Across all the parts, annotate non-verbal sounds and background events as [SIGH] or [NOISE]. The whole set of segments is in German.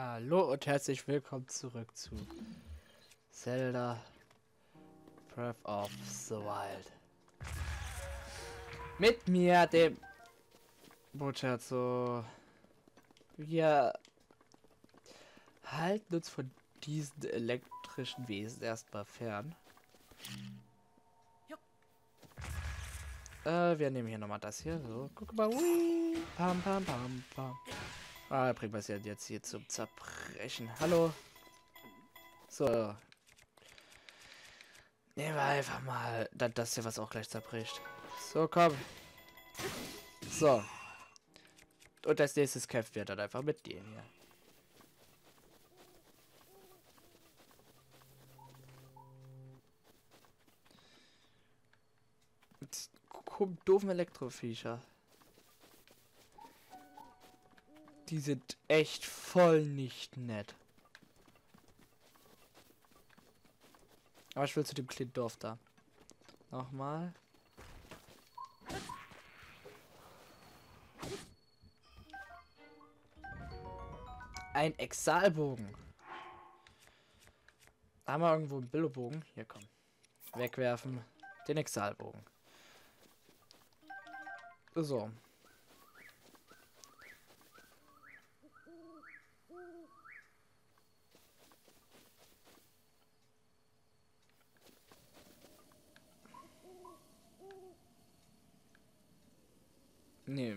Hallo und herzlich willkommen zurück zu Zelda Breath of the Wild. Mit mir, dem Muchacho. Wir halten uns von diesen elektrischen Wesen erstmal fern. Äh, wir nehmen hier nochmal das hier. So, guck mal. Hui. Pam, pam, pam, pam. Ah, bringt was jetzt hier zum Zerbrechen. Hallo. So. Nehmen wir einfach mal das hier, was auch gleich zerbricht. So, komm. So. Und als nächstes kämpft wir dann einfach mit dir hier. Mit doofen Elektroviecher. Die sind echt voll nicht nett. Aber ich will zu dem Klintdorf da. Nochmal. Ein Exalbogen. Haben wir irgendwo einen Billobogen? Hier, komm. Wegwerfen. Den Exalbogen. So. Nee.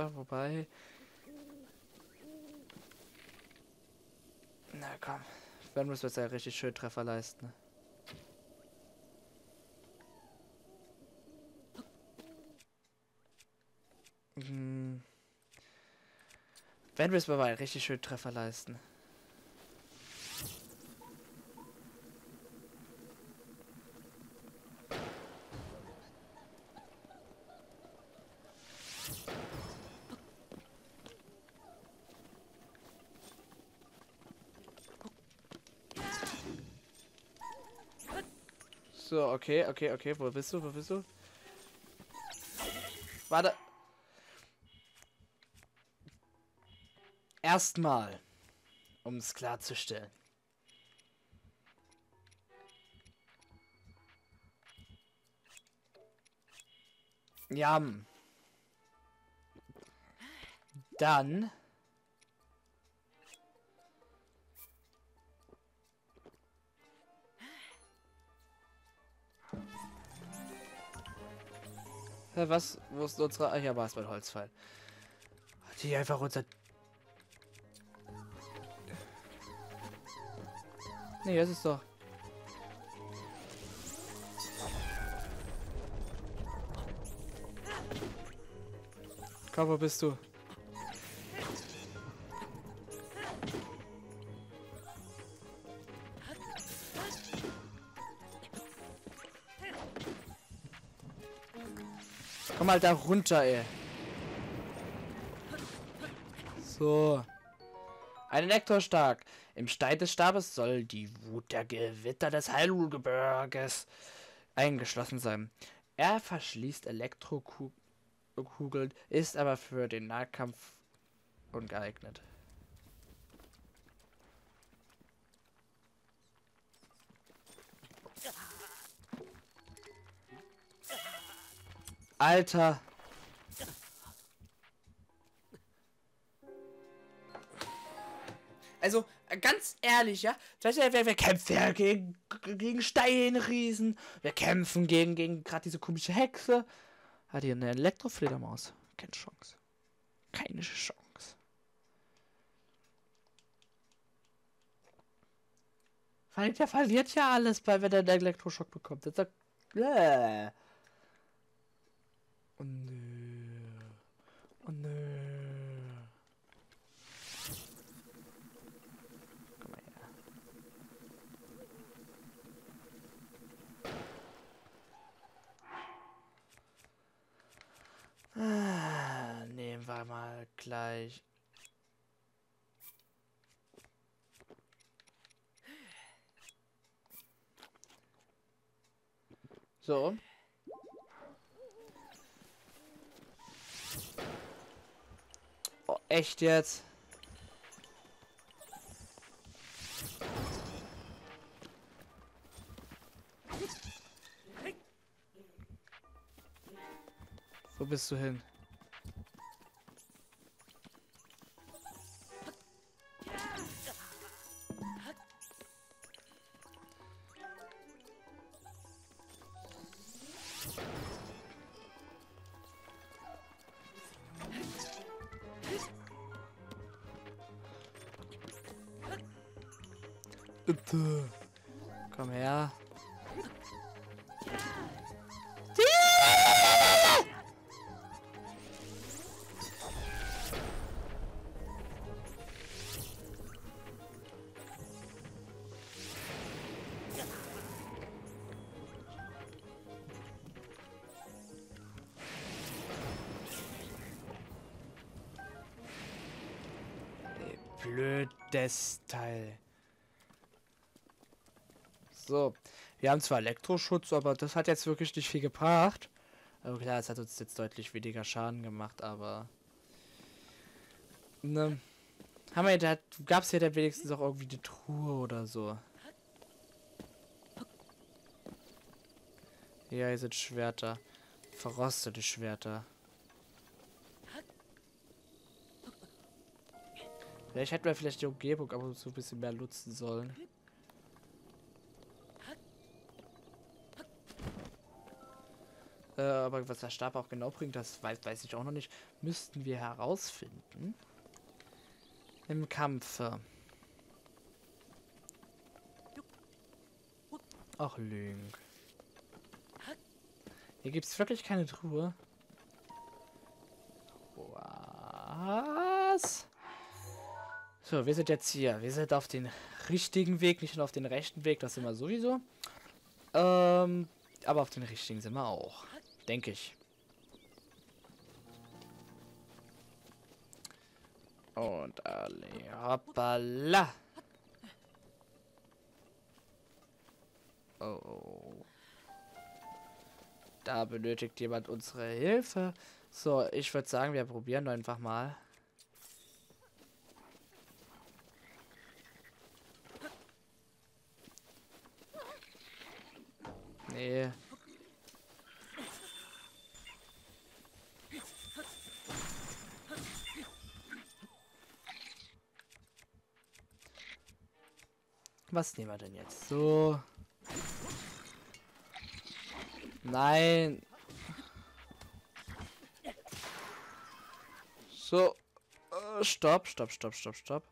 Da vorbei. Na komm. Wenn wir jetzt ja richtig schön Treffer leisten. Wenn wir es mal richtig schön Treffer leisten. So, okay, okay, okay. Wo bist du? Wo bist du? Warte. Erstmal, um es klarzustellen. Ja. Dann Was? Wo ist unsere... Ah, hier war es mein Holzfall. Die einfach unser... Nee, das ist doch... Komm, wo bist du? Mal da runter, ey. So. Ein Elektrostark. Im Stein des Stabes soll die Wut der Gewitter des Heilgebirges eingeschlossen sein. Er verschließt Elektrokugeln, ist aber für den Nahkampf ungeeignet. Alter. Also, ganz ehrlich, ja, wir, wir, kämpfen ja gegen, gegen Steinriesen, wir kämpfen gegen, gegen gerade diese komische Hexe. Hat hier eine Elektrofledermaus. Keine Chance. Keine Chance. Weil der verliert ja alles, bei wenn er einen Elektroschock bekommt. Das ist ja, Oh nö. Oh nö. Komm mal her. Ah, nehmen wir mal gleich. So. Echt jetzt? Wo bist du hin? Blödes Teil. So, wir haben zwar Elektroschutz, aber das hat jetzt wirklich nicht viel gebracht. Also klar, es hat uns jetzt deutlich weniger Schaden gemacht, aber... Ne, haben wir da gab es ja da wenigstens auch irgendwie eine Truhe oder so. Ja, hier sind Schwerter. Verrostete Schwerter. Vielleicht hätten wir vielleicht die Umgebung aber so ein bisschen mehr nutzen sollen. Äh, aber was der Stab auch genau bringt, das weiß, weiß ich auch noch nicht. Müssten wir herausfinden. Im Kampfe. Ach, Lüng. Hier gibt es wirklich keine Truhe. Was? So, wir sind jetzt hier. Wir sind auf den richtigen Weg, nicht nur auf den rechten Weg. Das sind wir sowieso. Ähm, aber auf den richtigen sind wir auch. Denke ich. Und alle. Hoppala. Oh, oh. Da benötigt jemand unsere Hilfe. So, ich würde sagen, wir probieren einfach mal. Nee. Was nehmen wir denn jetzt? So. Nein. So. Uh, stopp, stopp, stopp, stopp, stopp.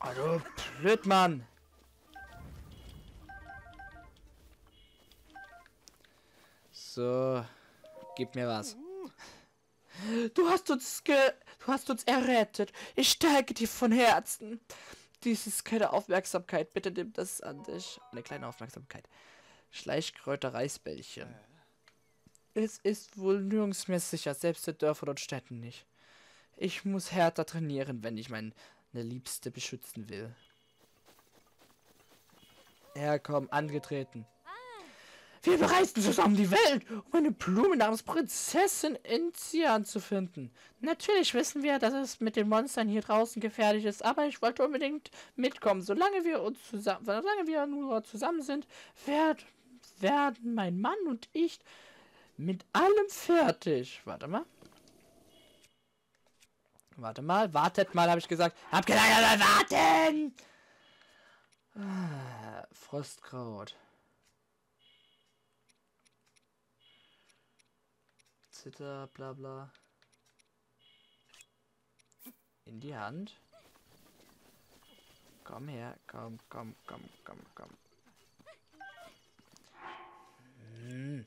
Oh, du Blödmann. So. Gib mir was. Du hast uns du hast uns errettet. Ich danke dir von Herzen. Dies ist keine Aufmerksamkeit. Bitte nimm das an dich. Eine kleine Aufmerksamkeit. Schleichkräuter Reisbällchen. Es ist wohl nirgends mehr sicher, selbst in Dörfern und Städten nicht. Ich muss härter trainieren, wenn ich meine Liebste beschützen will. Herkommen, angetreten. Wir bereisten zusammen die Welt, um eine Blume namens Prinzessin Enzian zu finden. Natürlich wissen wir, dass es mit den Monstern hier draußen gefährlich ist, aber ich wollte unbedingt mitkommen. Solange wir uns zusammen, solange wir nur zusammen sind, werd, werden mein Mann und ich mit allem fertig. Warte mal. Warte mal, wartet mal, habe ich gesagt. Hab gesagt, warten! Ah, Frostkraut. Zitter, bla bla. In die Hand. Komm her, komm, komm, komm, komm, komm. Hm.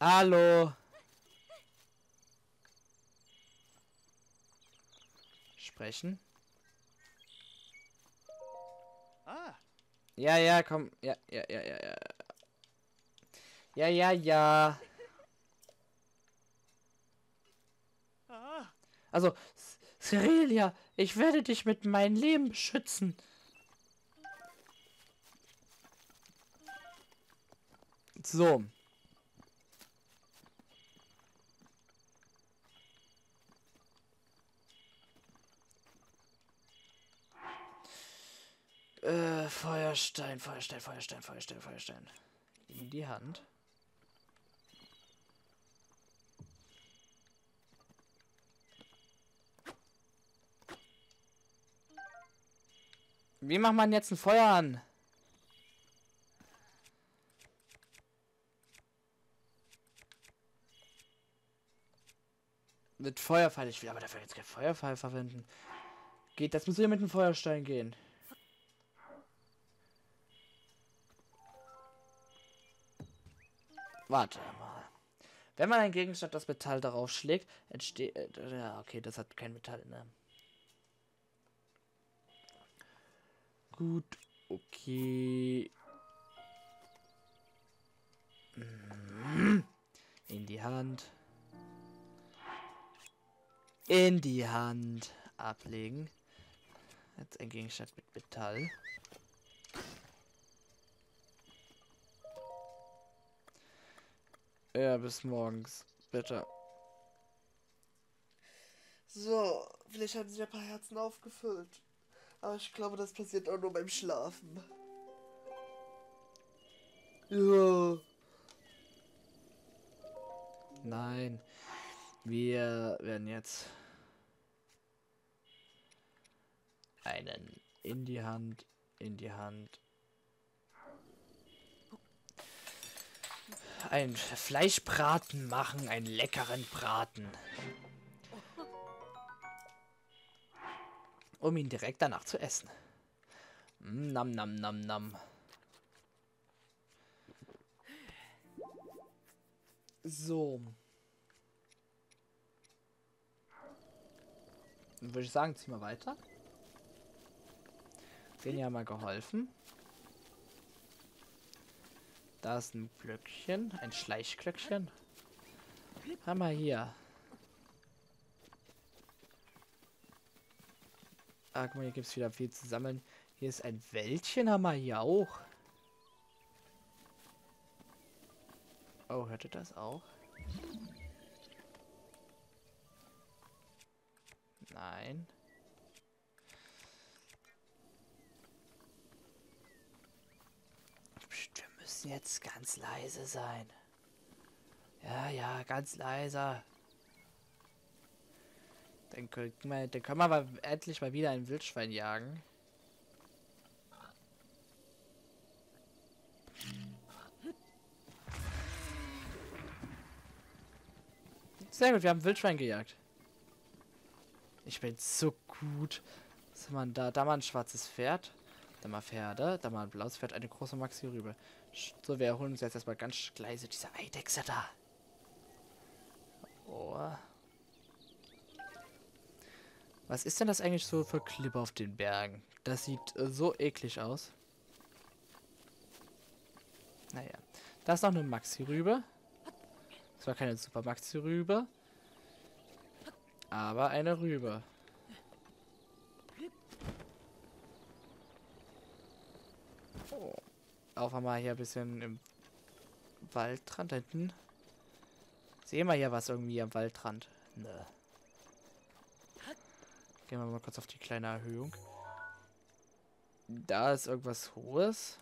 Hallo. Sprechen. Ah. Ja, ja, komm. Ja, ja, ja, ja, ja. Ja, ja, ja. Also, Cyrilia, ich werde dich mit meinem Leben schützen. So. Äh, Feuerstein, Feuerstein, Feuerstein, Feuerstein, Feuerstein. In die Hand. Wie macht man jetzt ein Feuer an? Mit Feuerpfeil. Ich will aber dafür jetzt kein Feuerpfeil verwenden. Geht, das muss ja mit dem Feuerstein gehen. Warte mal. Wenn man einen Gegenstand das Metall darauf schlägt, entsteht. Äh, ja, okay, das hat kein Metall, ne? Gut, okay. In die Hand. In die Hand. Ablegen. Jetzt ein Gegenstand mit Metall. Ja, bis morgens. Bitte. So, vielleicht haben sich ein paar Herzen aufgefüllt. Aber ich glaube, das passiert auch nur beim Schlafen. Ja. Nein. Wir werden jetzt einen in die Hand, in die Hand. Ein Fleischbraten machen, einen leckeren Braten. Um ihn direkt danach zu essen. Mm, nam, nam, nam, nam. So. Dann würde ich sagen, ziehen wir weiter. Den ja mal geholfen. Da ist ein Glöckchen, ein Schleichglöckchen. Wir hier. Ah, guck mal, hier gibt es wieder viel zu sammeln. Hier ist ein Wäldchen, haben wir hier auch. Oh, hört ihr das auch? Nein. Wir müssen jetzt ganz leise sein. Ja, ja, ganz leiser. Dann können wir, dann können wir aber endlich mal wieder ein Wildschwein jagen. Sehr gut, wir haben Wildschwein gejagt. Ich bin so gut. Was haben wir da? Da mal ein schwarzes Pferd. Da mal Pferde. Da mal ein blaues Pferd. Eine große Maxi-Rübe. So, wir holen uns jetzt erstmal ganz leise diese Eidechse da. Oh. Was ist denn das eigentlich so für Klipp auf den Bergen? Das sieht äh, so eklig aus. Naja. Da ist noch eine Maxi-Rübe. Zwar keine Super Maxi-Rübe. Aber eine Rübe. Oh. Auch einmal hier ein bisschen im Waldrand hinten. Sehen wir hier was irgendwie am Waldrand? Ne. Gehen wir mal kurz auf die kleine Erhöhung. Da ist irgendwas Hohes.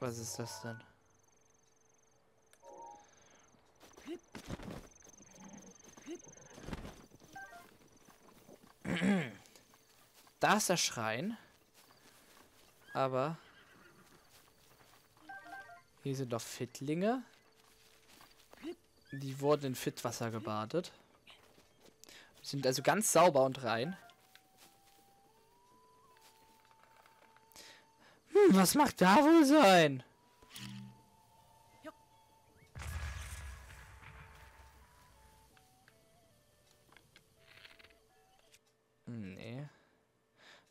Was ist das denn? [CLEARS THROAT] Da ist der Schrein. Aber hier sind doch Fittlinge. Die wurden in Fittwasser gebadet. Sind also ganz sauber und rein. Hm, was macht da wohl sein? Nee.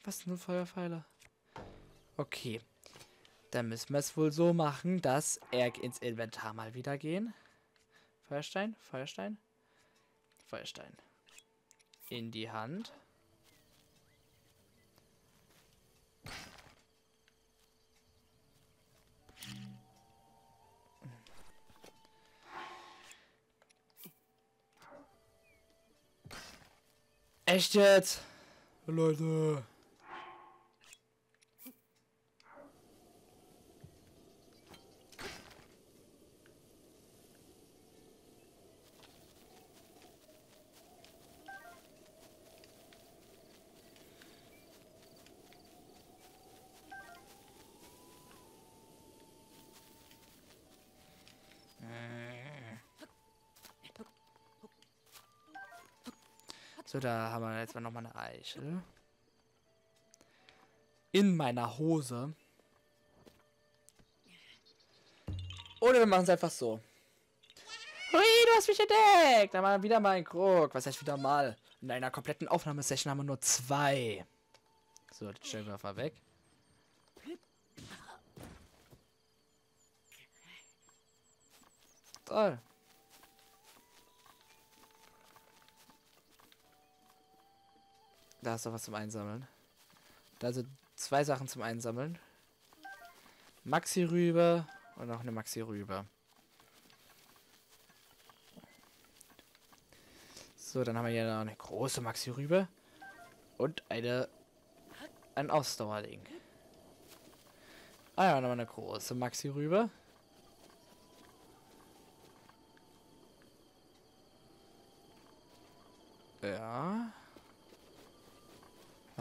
Was nur Feuerpfeiler? Okay. Dann müssen wir es wohl so machen, dass er ins Inventar mal wieder gehen. Feuerstein, Feuerstein, Feuerstein. In die Hand. Echt jetzt? Leute. So, da haben wir jetzt mal nochmal eine Eichel. In meiner Hose. Oder wir machen es einfach so. Hui, du hast mich entdeckt! Da mal wieder mal ein Krog. Was heißt wieder mal? In einer kompletten Aufnahmesession haben wir nur zwei. So, wir mal weg. Toll. Da ist doch was zum Einsammeln. Da sind zwei Sachen zum Einsammeln. Maxi-Rübe und noch eine Maxi-Rübe. So, dann haben wir hier noch eine große Maxi-Rübe. Und eine... ein Ausdauerding. Ah ja, nochmal eine große Maxi-Rübe. Ja.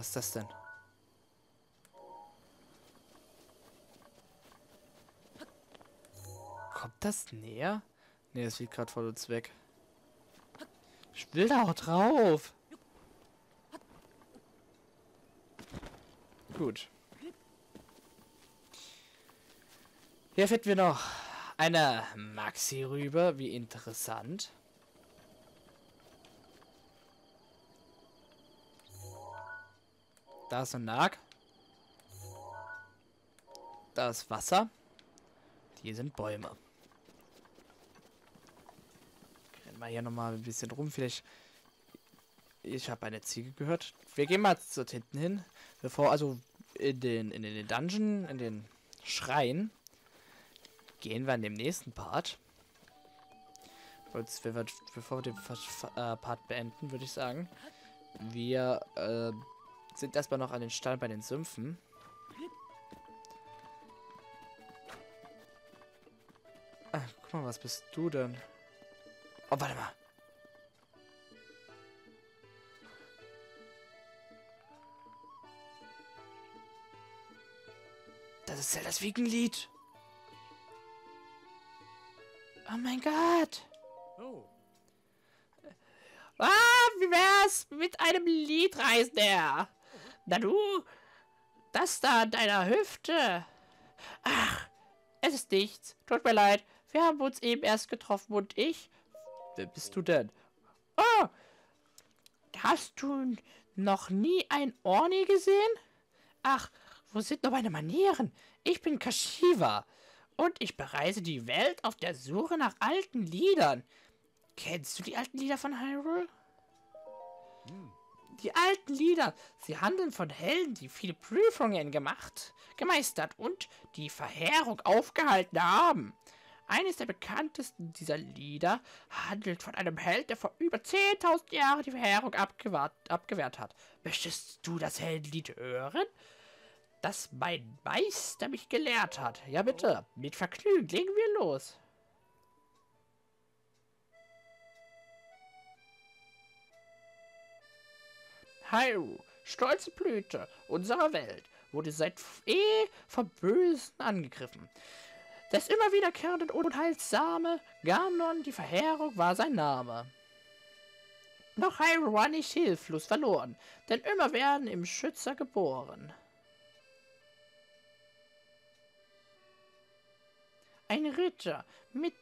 Was ist das denn? Kommt das näher? Ne, es fliegt gerade voll uns weg. Ich will da auch drauf. Gut. Hier finden wir noch eine Maxi-Rübe. Wie interessant. Da ist ein Nag. Da ist Wasser. Hier sind Bäume. Rennen wir hier nochmal ein bisschen rum. Vielleicht... Ich habe eine Ziege gehört. Wir gehen mal dort hinten hin. Bevor, also in den, in den Dungeon, in den Schrein, gehen wir in dem nächsten Part. Bevor wir den äh, Part beenden, würde ich sagen. Wir äh, sind erstmal noch an den Stall bei den Sümpfen. Ah, guck mal, was bist du denn? Oh, warte mal. Das ist ja das Wiegenlied. Oh mein Gott. Oh. Ah, wie wär's mit einem Liedreisender? Na du, das da an deiner Hüfte. Ach, es ist nichts. Tut mir leid. Wir haben uns eben erst getroffen und ich... Wer bist du denn? Oh, hast du noch nie ein Orni gesehen? Ach, wo sind noch meine Manieren? Ich bin Kashiva und ich bereise die Welt auf der Suche nach alten Liedern. Kennst du die alten Lieder von Hyrule? Hm. Die alten Lieder, sie handeln von Helden, die viele Prüfungen gemacht, gemeistert und die Verheerung aufgehalten haben. Eines der bekanntesten dieser Lieder handelt von einem Held, der vor über 10.000 Jahren die Verheerung abgewehrt, hat. Möchtest du das Heldenlied hören? Das mein Meister mich gelehrt hat. Ja bitte, mit Vergnügen legen wir los. Hyrule, stolze Blüte unserer Welt, wurde seit eh vom Bösen angegriffen. Das immer wiederkehrende unheilsame Ganon, die Verheerung, war sein Name. Doch Hyrule war nicht hilflos verloren, denn immer werden im Schützer geboren. Ein Ritter mit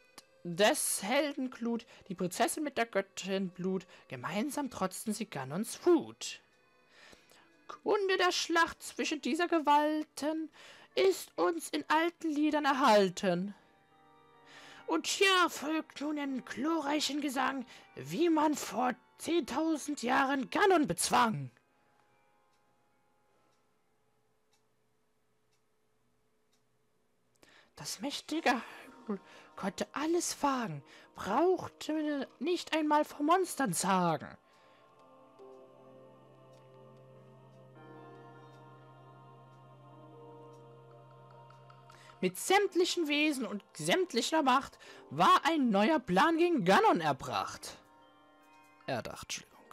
des Helden Glut, die Prinzessin mit der Göttin Blut, gemeinsam trotzten sie Ganons Wut. Kunde der Schlacht zwischen dieser Gewalten ist uns in alten Liedern erhalten. Und hier folgt nun ein glorreichen Gesang, wie man vor zehntausend Jahren Ganon bezwang. Das mächtige Vogel konnte alles fangen, brauchte nicht einmal vor Monstern zagen. Mit sämtlichen Wesen und sämtlicher Macht war ein neuer Plan gegen Ganon erbracht. Erdacht, Entschuldigung.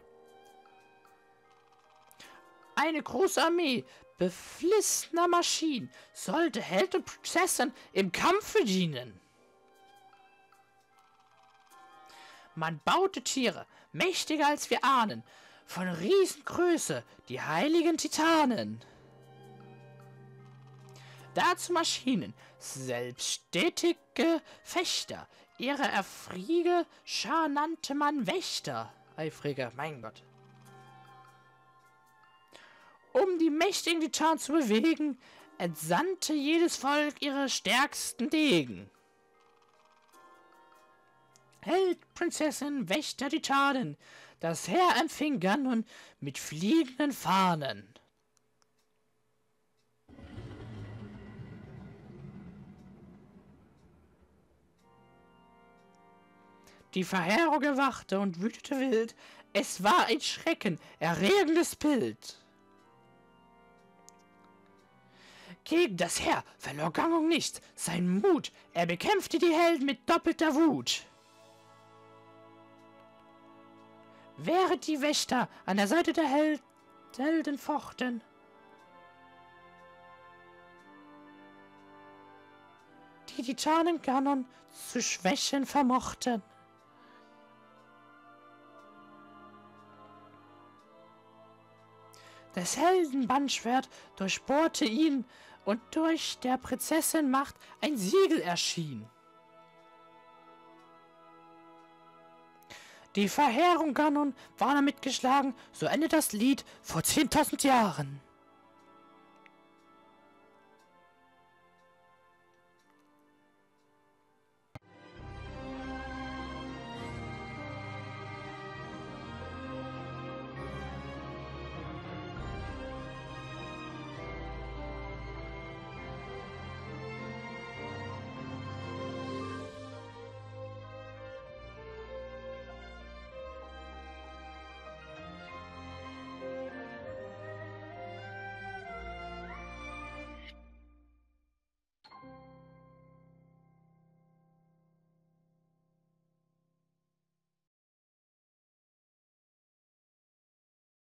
Eine große Armee beflissener Maschinen sollte Held und Prinzessin im Kampf dienen. Man baute Tiere, mächtiger als wir ahnen, von Riesengröße, die heiligen Titanen. Dazu Maschinen, selbststätige Fechter, ihre erfriege Schar nannte man Wächter. Eifriger, mein Gott. Um die mächtigen Titanen zu bewegen, entsandte jedes Volk ihre stärksten Degen. Held, Prinzessin, Wächter, Titanen, das Heer empfing Ganon mit fliegenden Fahnen. Die Verheerung erwachte und wütete wild. Es war ein Schrecken, erregendes Bild. Gegen das Heer verlor Ganon nicht sein Mut. Er bekämpfte die Helden mit doppelter Wut. Während die Wächter an der Seite der Hel Helden fochten, die Titanen Ganon zu schwächen vermochten. Das Heldenbandschwert durchbohrte ihn und durch der Prinzessin Macht ein Siegel erschien. Die Verheerung Ganon war damit geschlagen, so endet das Lied vor 10.000 Jahren.